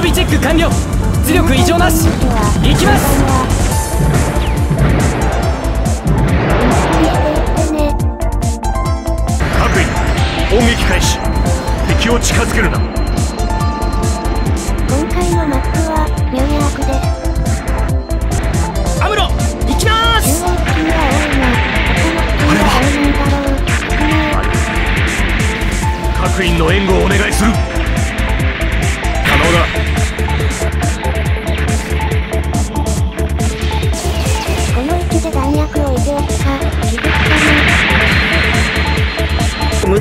備チェック完了。出力異常なし。行きます。各員砲撃開始。敵を近づけるな。今回のマップはニューヨークです。アムロ行きま中すいは。んだろう少ない各員の援護をお願いする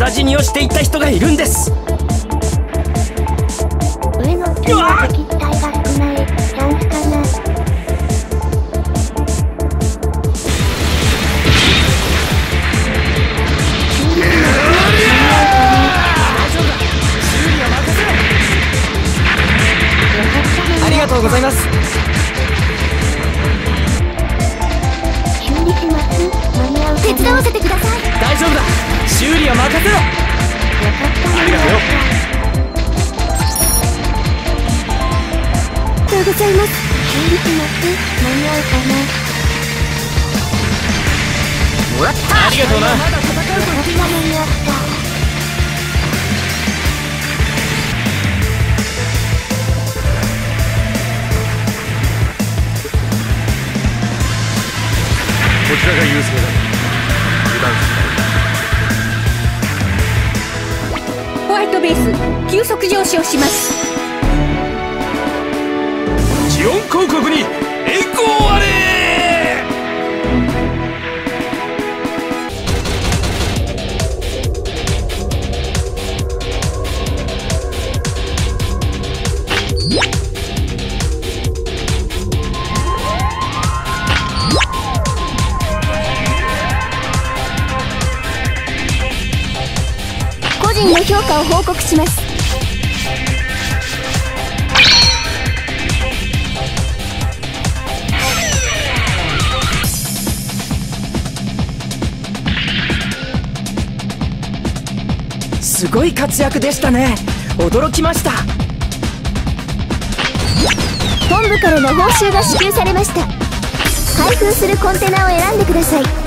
無駄死にをしていった人がいるんです。な上の付近は敵機体が少ないチャンスかなありがとうございます。修理します。間に合うかな手伝わせてください。大丈夫だ修理は任せろ。ありがとう。よありがとうございます。修理します間に合うかな。ありがとうな。よかった間に合った。こちらが優勢だ。油断するホワイトベース急速上昇します。ジオン広告に栄光あれ！人の評価を報告します。すごい活躍でしたね。驚きました。本部からの報酬が支給されました。開封するコンテナを選んでください